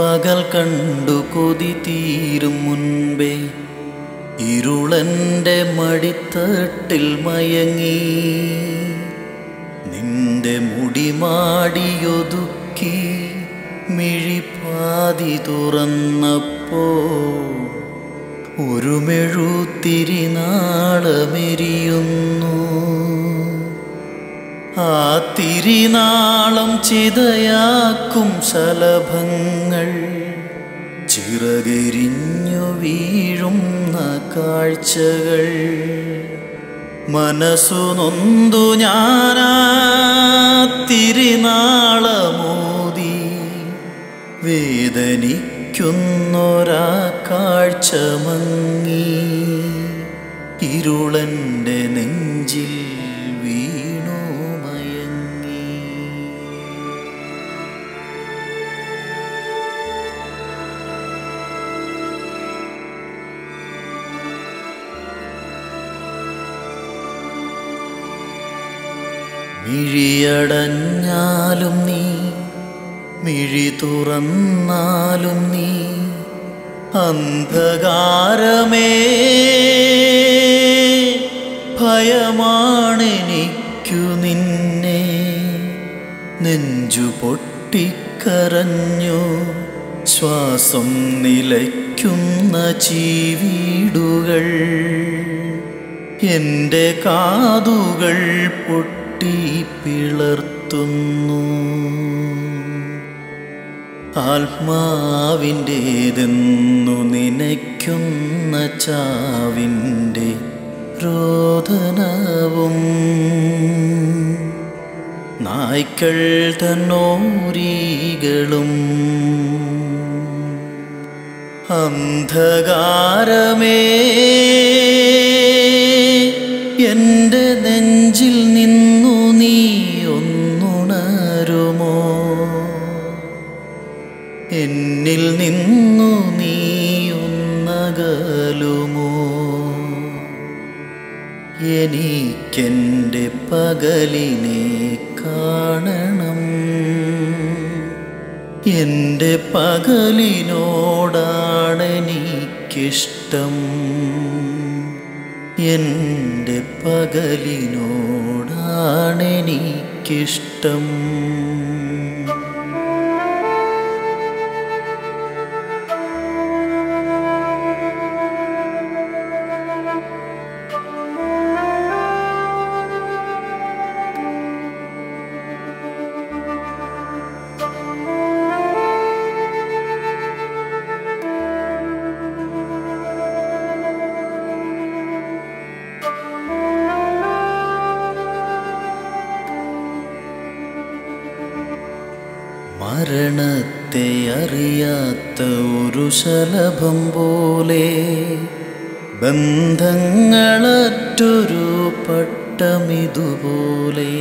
പകൽ കണ്ടു കൊതി തീരും മുൻപേ. ഇരുളന്റെ മടിത്തട്ടിൽ മയങ്ങി. നിന്റെ മുടിമാടിയൊതുക്കി മിഴിപ്പാതി തുറന്നപ്പോ ഒരു മെഴുത്തിരി നാളമെരിയുന്നു. ആ തിരിനാളം ചിതയാക്കും ശലഭങ്ങൾ ചിറകെരിഞ്ഞു വീഴുന്ന കാഴ്ചകൾ. മനസ്സു നൊന്തു ഞാനാ തിരിനാളമോതി. വേദനിക്കുന്നൊരാ കാഴ്ച മങ്ങി ഇരുളന്റെ നെഞ്ചിൽ വീണു മിഴിയടഞ്ഞാലും നീ മിഴി തുറന്നാലും നീ അന്ധകാരമേ. ഭയമാണെനിക്കു നിന്നെ നെഞ്ചു പൊട്ടിക്കരഞ്ഞു ശ്വാസം നിലയ്ക്കുന്ന ചീവീടുകൾ എന്റെ കാതുകൾ പൊട്ടി പിളർത്തുന്നു. ആത്മാവിന്റേതെന്നു നനയ്ക്കുന്ന ചാവിന്റെ രോദനവും നായ്ക്കൾ തന്നോരീകളും അന്ധകാരമേ. എന്റെ നെഞ്ചിൽ നിന്നു നീ ഒന്നുണരുമോ? എന്നിൽ നിന്നു നീ ഒന്നകലുമോ? എനിക്കെന്റെ പകലിനെ കാണണം. എന്റെ പകലിനോടാണെനിക്കിഷ്ടം എന്റെ പകലിനോടാണെനിക്കിഷ്ടം. മരണത്തെ അറിയാത്ത ഒരു ശലഭം പോലെ ബന്ധങ്ങളറ്റൊരു പട്ടമിതുപോലെ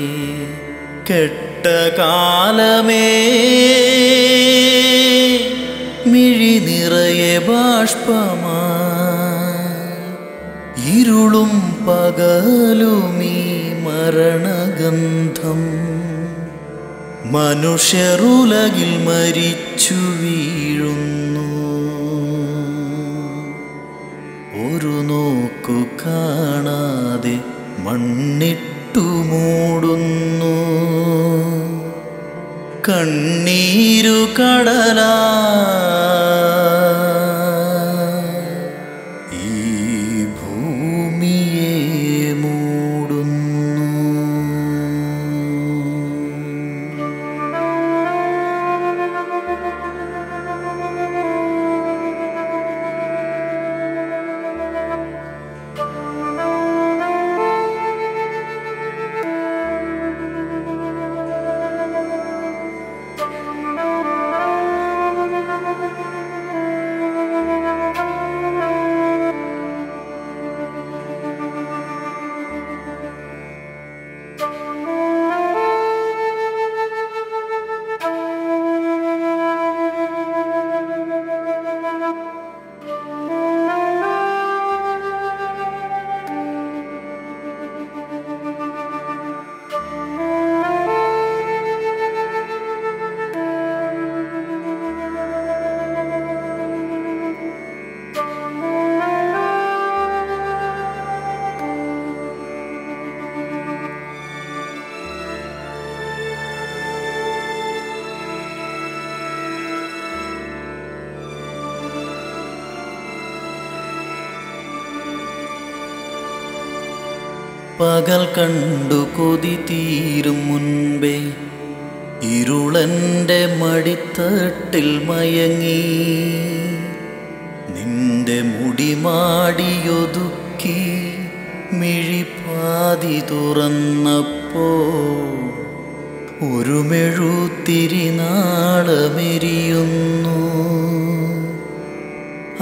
കെട്ട കാലമേ മിഴി നിറയെ ബാഷ്പമാ ഇരുളും പകലുമീ മരണഗന്ധം. മനുഷ്യരുലകിൽ മരിച്ചു വീഴുന്നു. ഒരു നോക്കു കാണാതെ മണ്ണിട്ടു മൂടുന്നു. പകൽ കണ്ടു കൊതി തീരും മുൻപേ. ഇരുളന്റെ മടിത്തട്ടിൽ മയങ്ങി. നിന്റെ മുടിമാടിയൊതുക്കി മിഴിപ്പാതി തുറന്നപ്പോ ഒരു മെഴുത്തിരി നാളമെരിയുന്നു.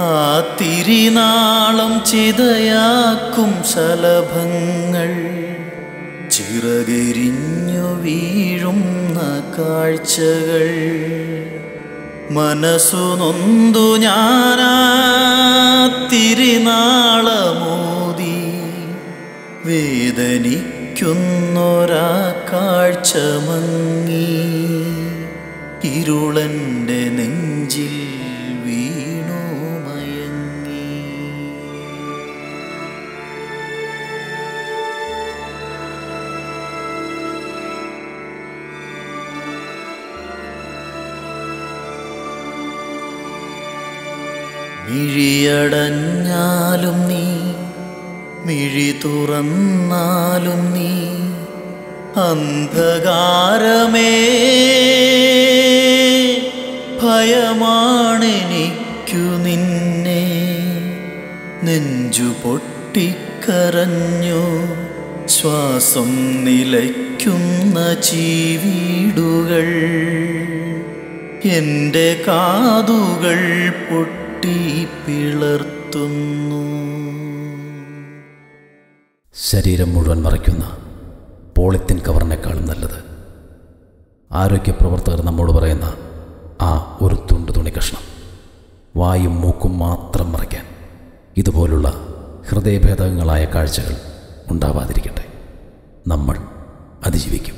ആ തിരിനാളം ചിതയാക്കും ശലഭങ്ങൾ ചിറകരിഞ്ഞു വീഴുന്ന കാഴ്ചകൾ. മനസ്സു നൊന്തു ഞാനാ തിരിനാളമോതി. വേദനിക്കുന്നൊരാ കാഴ്ച മങ്ങി ഇരുളന്റെ നെഞ്ചിൽ മിഴിയടഞ്ഞാലും നീ മിഴി തുറന്നാലും നീ അന്ധകാരമേ. ഭയമാണെനിക്കു നിന്നെ നെഞ്ചു പൊട്ടിക്കരഞ്ഞു ശ്വാസം നിലയ്ക്കുന്ന ചീവീടുകൾ എന്റെ കാതുകൾ പൊട്ടി പിളർത്തുന്നു. ശരീരം മുഴുവൻ മറയ്ക്കുന്ന പോളിത്തിൻ കവറിനേക്കാളും നല്ലത്. ആരോഗ്യ പ്രവർത്തകർ നമ്മോട് പറയുന്ന ആ ഒരു തുണ്ട് തുണി കഷ്ണം വായും മൂക്കും മാത്രം മറയ്ക്കാൻ ഇതുപോലുള്ള ഹൃദയഭേദകങ്ങളായ കാഴ്ചകൾ ഉണ്ടാവാതിരിക്കട്ടെ. നമ്മൾ അതിജീവിക്കും.